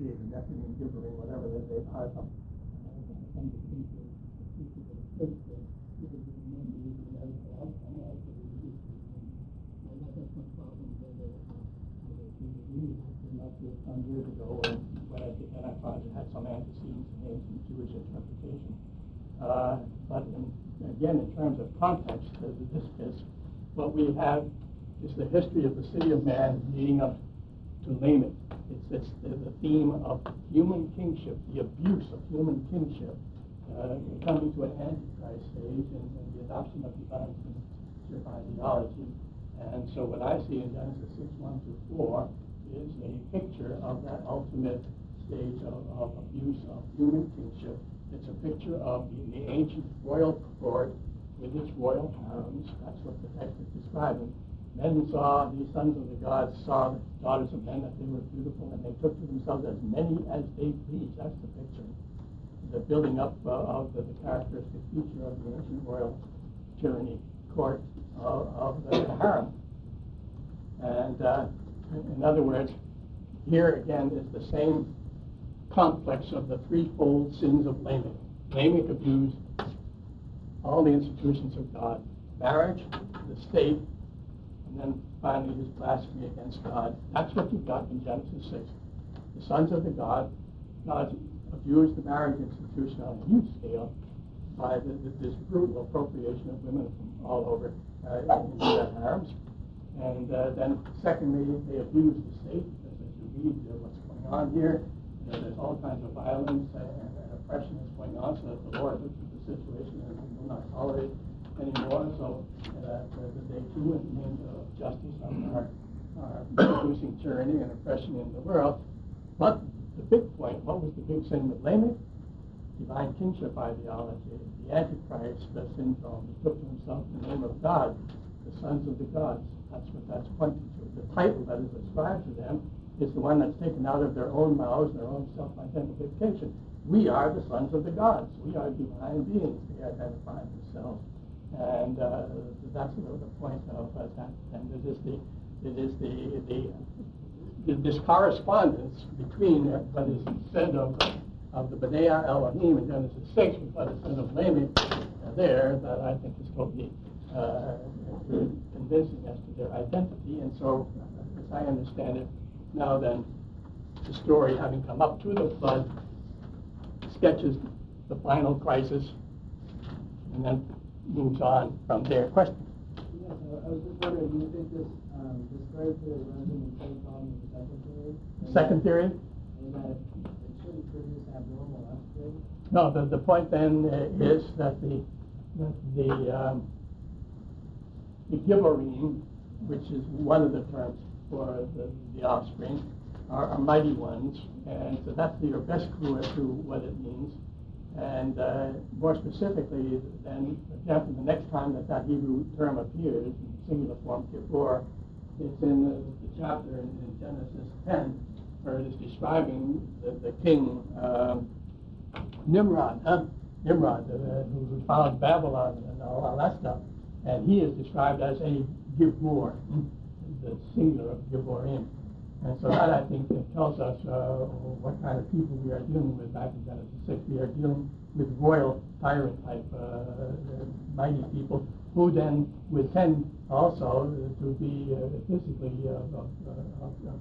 created Nephilim, Gibborim, whatever they, they are. Them. Some years ago, when, I, and found it had some antecedents in ancient Jewish interpretation. Uh, but in, again, in terms of context, this is what we have is the history of the city of man leading up to Lamech. It's, it's the, the theme of human kingship, the abuse of human kingship, uh, coming to an antichrist stage and, and the adoption of divine ideology. And so what I see in Genesis 6, 1 to 4 is a picture of that ultimate stage of, of abuse of human kingship. It's a picture of the, the ancient royal court with its royal harems. That's what the text is describing. Men saw, these sons of the gods saw the daughters of men that they were beautiful, and they took to themselves as many as they pleased. That's the picture. The building up uh, of the, the, characteristic feature of the ancient royal tyranny court of, of the, the harem. And uh, in other words, here again is the same complex of the threefold sins of Lamech. Lamech abused all the institutions of God marriage, the state, and then finally his blasphemy against God. That's what you've got in Genesis 6. The sons of the God, God abused the marriage institution on a huge scale by the, the, this brutal appropriation of women from all over uh, into their harems. And uh, then secondly, they abused the state, because as you read uh, what's going on here, you know, there's all kinds of violence and, and oppression that's going on, so that the Lord looks at the situation and will not tolerate anymore. So uh, the, day two in the name of justice are, are producing tyranny and oppression in the world. But the big point, what was the big sin with Lamech? Divine kingship ideology, the Antichrist the syndrome. He took to himself the name of God, the sons of the gods. That's what that's pointing to. The title that is ascribed to them is the one that's taken out of their own mouths, their own self-identification. We are the sons of the gods. We are divine beings. They identify themselves. And uh, that's the, the point of uh, that. And it is the, it is the, the, this correspondence between what is said of, of the B'nai Elohim in Genesis 6 with what is said of Lamech there that I think is totally uh, convincing as to their identity. And so, as I understand it, now then, the story having come up to the flood sketches the final crisis and then moves on from there. Question? Yes, I was just wondering, do you think this, um, this story theory runs into the same problem as the second theory? Second theory? And that it shouldn't produce abnormal offspring? No, the, the point then uh, is that the, that the, um, the Gibborim, which is one of the terms for the, the offspring, are, are mighty ones, and so that's your best clue as to what it means. And uh, more specifically, then, example, the next time that that Hebrew term appears in singular form, Gibbor, it's in the, the chapter in, in, Genesis 10, where it is describing the, the king um, Nimrod, huh? Nimrod, uh, who, who found Babylon and all, all, that stuff. And he is described as a Gibbor, the singular of Gibborim. And so that, I think, tells us uh, what kind of people we are dealing with back in Genesis 6. We are dealing with royal tyrant type uh, mighty people who then would tend also to be uh, physically of, of,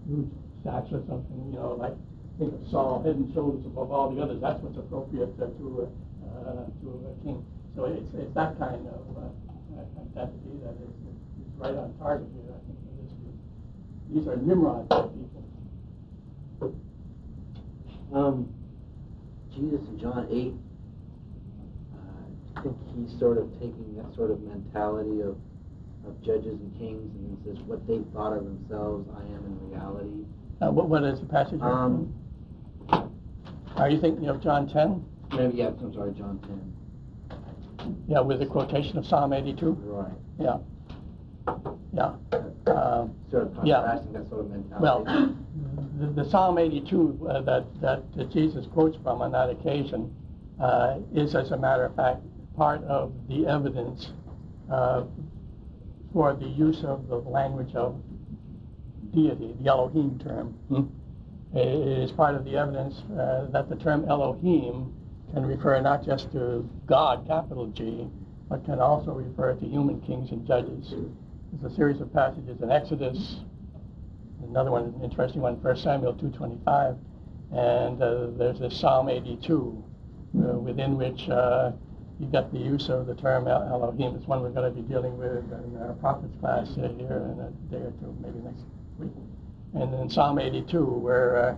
huge stature, something, you know, like think of Saul, head and shoulders above all the others. That's what's appropriate to, uh, to a king. So it's, it's that kind of uh, identity that is, is right on target here, I think. These are Nimrod people. Um, Jesus in John 8, uh, I think he's sort of taking that sort of mentality of, of judges and kings and he says what they thought of themselves, I am in reality. Uh, what, what is the passage? Um, are you thinking of John 10? Maybe, yeah, I'm sorry, John 10. Yeah, with the quotation of Psalm 82? Right. Yeah. Yeah. Um, sort of yeah. sort of. Well, the, the Psalm 82 uh, that, that, Jesus quotes from on that occasion uh, is, as a matter of fact, part of the evidence uh, for the use of the language of deity, the Elohim term. Hmm? i- is part of the evidence uh, that the term Elohim can refer not just to God, capital G, but can also refer to human kings and judges. There's a series of passages in Exodus, another one, an interesting one, 1 Samuel 2.25, and uh, there's this Psalm 82, uh, within which uh, you got the use of the term El- Elohim. It's one we're going to be dealing with in our prophets class here in a day or two, maybe next week. And in Psalm 82, where uh,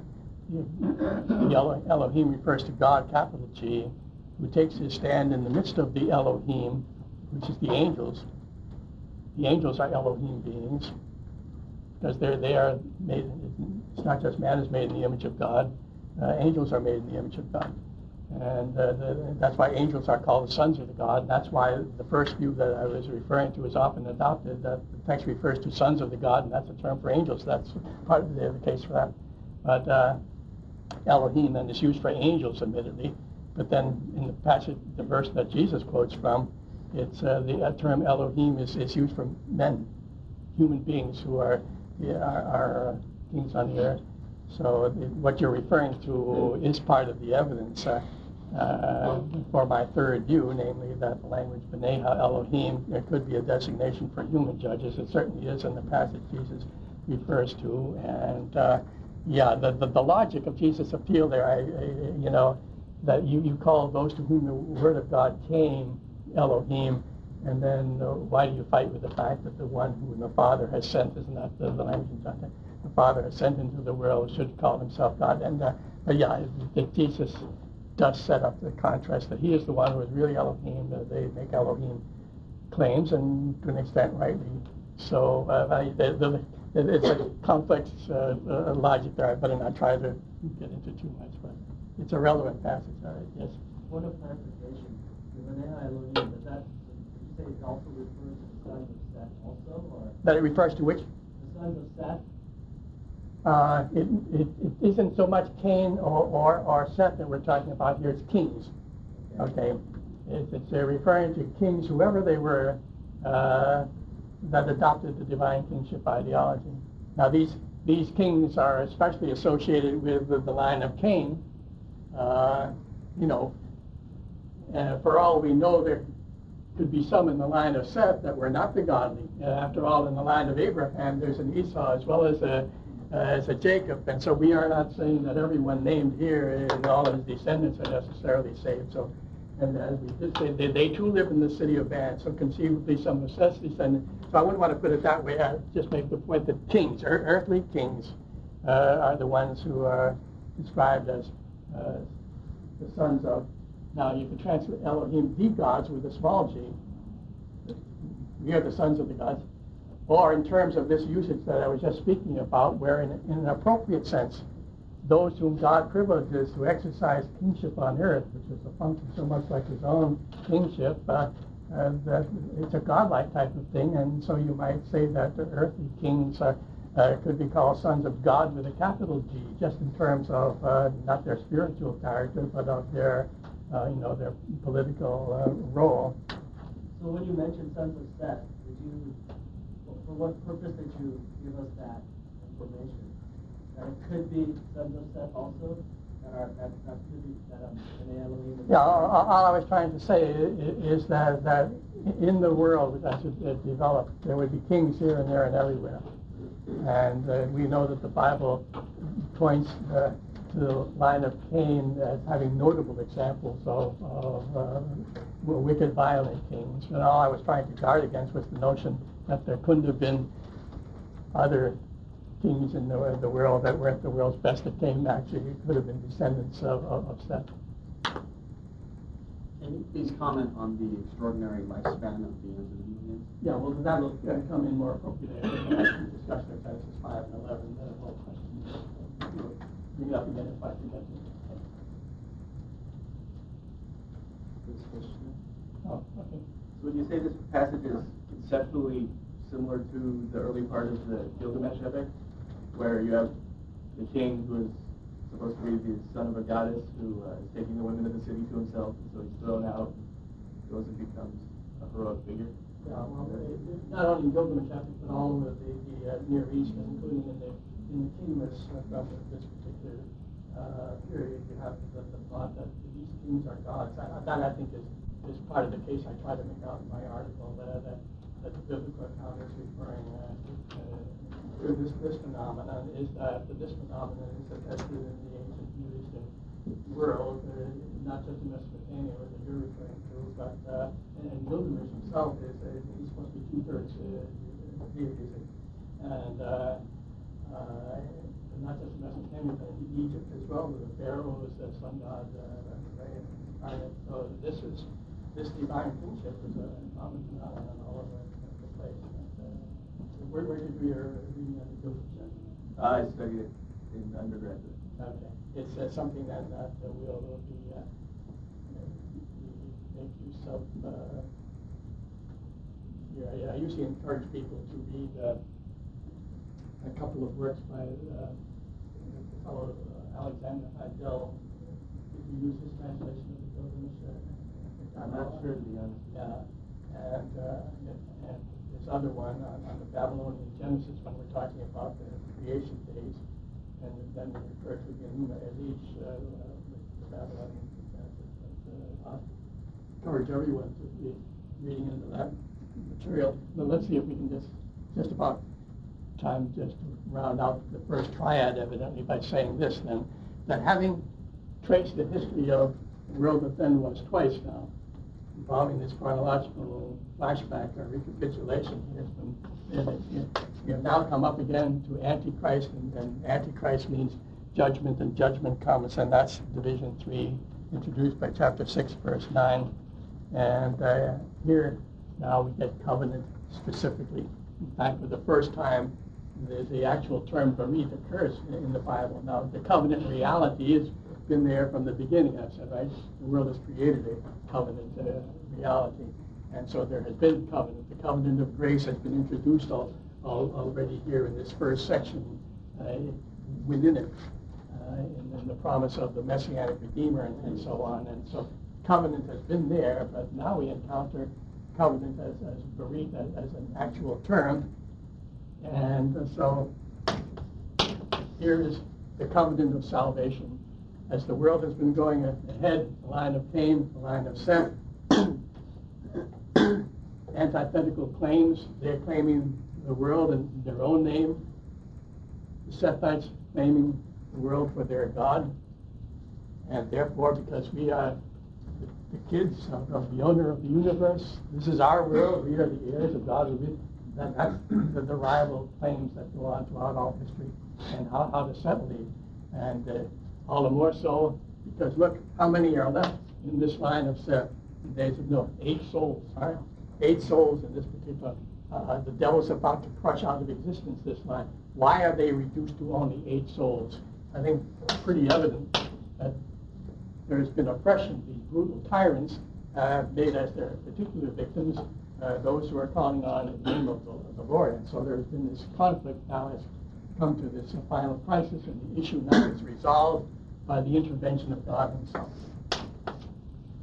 Elohim refers to God, capital G, who takes his stand in the midst of the Elohim, which is the angels. The angels are Elohim beings because they're they are made. It's not just man is made in the image of God. Uh, angels are made in the image of God, and uh, the, that's why angels are called the sons of the God. That's why the first view that I was referring to is often adopted. That the text refers to sons of the God, and that's a term for angels. That's part of the, the case for that. But uh, Elohim then is used for angels, admittedly. But then in the passage, the verse that Jesus quotes from, it's uh, the uh, term Elohim is, is used for men, human beings who are yeah, are, are uh, kings on the earth. So what you're referring to is part of the evidence uh, uh, for my third view, namely that the language B'neha Elohim there could be a designation for human judges. It certainly is in the passage Jesus refers to, and uh, yeah, the, the the logic of Jesus' appeal there, I, I you know, that you you call those to whom the word of God came Elohim. And then uh, why do you fight with the fact that the one whom the Father has sent, isn't the, the language in John 10? The Father has sent into the world should call himself God. And uh, yeah, think Jesus does set up the contrast that he is the one who is really Elohim. Uh, they make Elohim claims, and to an extent rightly so. Uh, I, the, the, it's a complex uh, uh, logic there. I better not try to get into too much, but it's a relevant passage. All right, yes. Of clarification, the B'nai Elohim, does that, say it also refers to the sons of Seth also, or That it refers to which? the sons of Seth? Uh, it, it, it isn't so much Cain or, or, or Seth that we're talking about here, it's kings. Okay? It's, it's uh, referring to kings, whoever they were, uh, that adopted the divine kingship ideology. Now, these, these kings are especially associated with the, the line of Cain. Uh, you know, uh, for all we know, there could be some in the line of Seth that were not the godly. Uh, after all, in the line of Abraham, there's an Esau as well as a, uh, as a Jacob. And so we are not saying that everyone named here and all of his descendants are necessarily saved. So, and as we did say, they, they too live in the city of Dan, so conceivably some of Seth's descendants. So I wouldn't want to put it that way. I just make the point that kings, ear- earthly kings, uh, are the ones who are described as uh, the sons of. Now you can translate Elohim, the gods, with a small g. We are the sons of the gods. Or in terms of this usage that I was just speaking about, where in, in an appropriate sense, those whom God privileges to exercise kingship on earth, which is a function so much like his own kingship, uh, uh, that it's a godlike type of thing, and so you might say that the earthly kings are, uh, could be called sons of God with a capital G, just in terms of uh, not their spiritual character, but of their, uh, you know, their political uh, role. So when you mentioned sons of Seth, did you, for what purpose did you give us that information? That it could be sons of Seth also, that are, that, that could be, that um, B'nai Elohim. is- Yeah, all, all- I was trying to say is that, that in the world as it, it developed, there would be kings here and there and everywhere. And uh, we know that the Bible points uh, the line of Cain as having notable examples of, of uh, wicked, violent kings. And all I was trying to guard against was the notion that there couldn't have been other kings in the, the world that weren't the world's best that came actually could have been descendants of, of, of Seth. Can you please comment on the extraordinary lifespan of the Antediluvians? Yeah, well, that'll uh, come in more appropriately, I think, as we discuss their Genesis five and eleven, the whole question. We'll Bring it up again if I forget to. Oh, okay. So would you say this passage is conceptually similar to the early part of the Gilgamesh epic, where you have the king who is supposed to be the son of a goddess who uh, is taking the women of the city to himself, and so he's thrown out, goes and becomes a heroic figure? Yeah, well, it- it- not only in Gilgamesh epic, but all over the, the uh, Near East, including in the in the kingless uh, uh, period, you have the, the thought that these kings are gods. That, that I think is, is part of the case I try to make out in my article, that, that, that the biblical account is referring uh, to, uh, to this, this phenomenon, is that this phenomenon is attested in the ancient Eastern world, uh, not just in Mesopotamia, where you're referring to, but uh, and, and Gilgamesh himself is uh, he's supposed to be two-thirds uh, theistic, and uh, uh, not just Mesopotamia, but in Egypt as well, with the pharaoh was the sun god, uh. So this is this divine kingship is a common phenomenon all over the place. And, uh, where, where did you do your reading of the Gilgamesh? I studied it in undergraduate. Okay, it's uh, something that, that uh, we'll will be, uh, we make use of, uh, yeah, yeah, I usually encourage people to read, uh, a couple of works by, uh, fellow uh, Alexander Heidel. Did you use his translation of the Gilgamesh? uh, I'm not sure, to be honest. Yeah, and, uh, and this other one on, on the Babylonian Genesis, when we're talking about the creation days, and then we refer to the Enuma Elish, uh, uh, the Babylonian Genesis. But, uh, I encourage everyone to be reading into that material. But let's see if we can just, just about time just to round out the first triad evidently by saying this then, that having traced the history of world that then was twice now, involving this chronological flashback or recapitulation here from, you, you have now come up again to Antichrist, and, and Antichrist means judgment, and judgment comes, and that's division three, introduced by chapter six, verse nine. And uh, here now we get covenant specifically. In fact, for the first time, the, the actual term berith occurs in the Bible. Now, the covenant reality has been there from the beginning. I've said, right? The world has created a covenant uh, reality. And so there has been covenant. The covenant of grace has been introduced all, all, already here in this first section uh, within it. Uh, and the promise of the Messianic Redeemer and, and so on. And so covenant has been there, but now we encounter covenant as, as berith, as, as an actual term. And so here is the covenant of salvation. As the world has been going ahead, the line of Cain, the line of Seth, antithetical claims, they're claiming the world in their own name. The Sethites claiming the world for their God. And therefore, because we are the, kids of, the owner of the universe, this is our world, we are the heirs of God. That, that's the, the rival claims that go on throughout all history and how, how to settle these. And uh, all the more so because look how many are left in this line of Seth, days of Noah. Eight souls, right? Eight souls in this particular. Uh, the devil's about to crush out of existence this line. Why are they reduced to only eight souls? I think pretty evident that there's been oppression. These brutal tyrants uh, made as their particular victims uh, those who are calling on the name of the, the Lord. And so there's been this conflict now has come to this final crisis, and the issue now is resolved by the intervention of God Himself.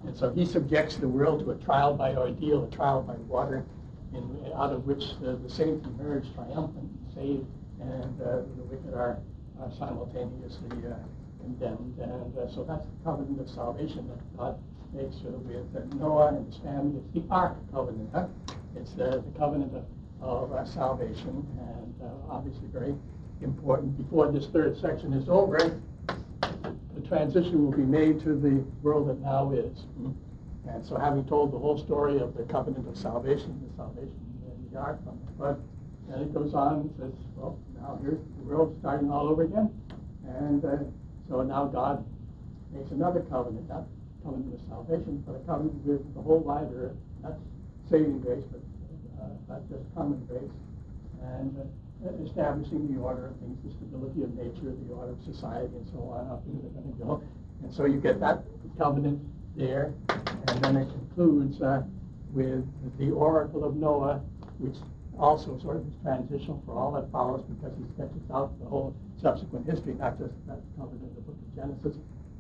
And so He subjects the world to a trial by ordeal, a trial by water, in, out of which the, the saints emerge triumphant, saved, and uh, the wicked are, are simultaneously uh, condemned. And uh, so that's the covenant of salvation that God makes with uh, Noah and his family. It's the Ark covenant. Huh? It's the, the covenant of, of salvation, and uh, obviously very important. Before this third section is over, the transition will be made to the world that now is. And so having told the whole story of the covenant of salvation, the salvation in the ark from the flood, and it goes on and says, well, now here's the world starting all over again. And uh, so now God makes another covenant, not covenant of salvation, but a covenant with the whole wide earth, not saving grace, but uh, just common grace, and uh, establishing the order of things, the stability of nature, the order of society, and so on, are going go. And so you get that covenant there, and then it concludes uh, with the oracle of Noah, which also sort of is transitional for all that follows because he sketches out the whole subsequent history, not just that covered in the book of Genesis,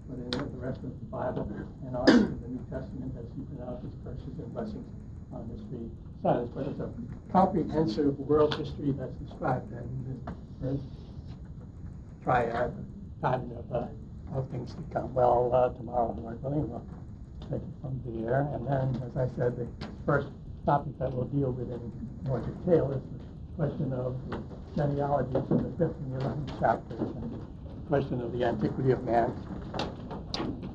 but in the rest of the Bible and in the New Testament as he pronounces curses and blessings on his three sons. But it's a comprehensive world history that's described in this triad, pattern of, uh, of things to come. Well, uh, tomorrow, Lord willing, we'll take it from there. And then, as I said, the first topic that we'll deal with in more detail is the question of the genealogies in the fifth and eleventh chapters and the question of the antiquity of man Thank you.